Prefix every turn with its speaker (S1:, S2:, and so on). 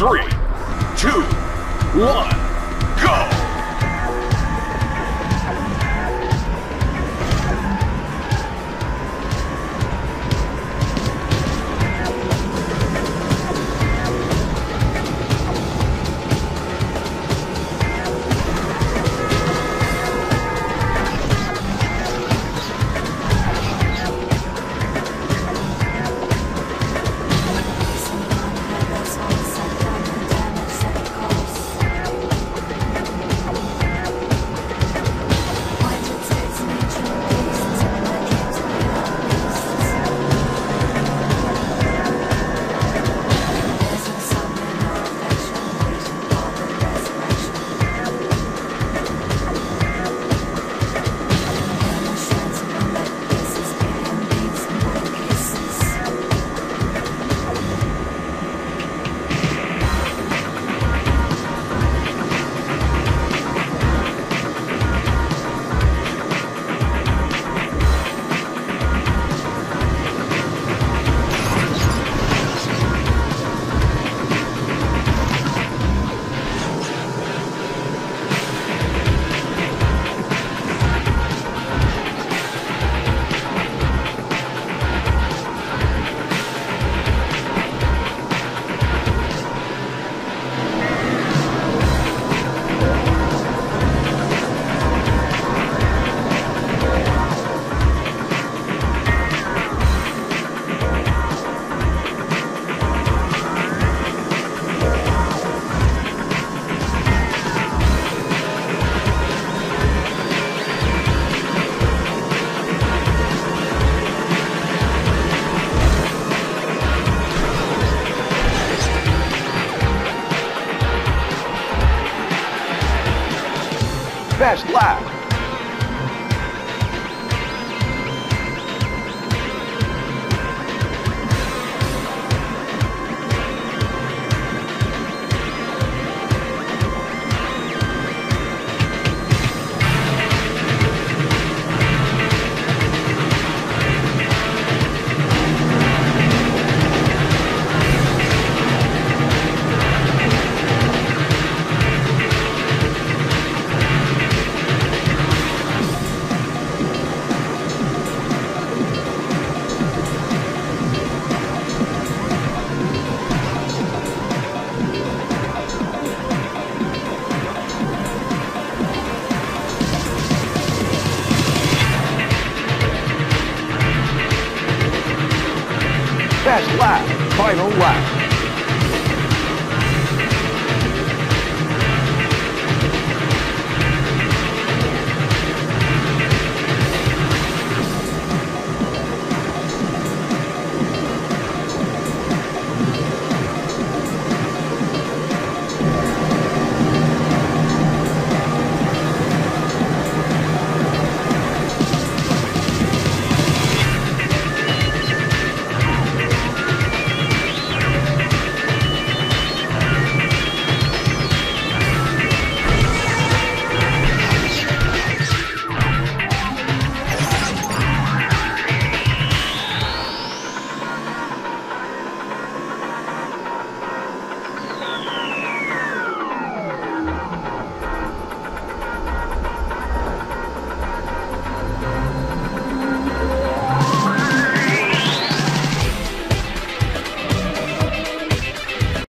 S1: three, two, one, best lap. Best lap, final lap.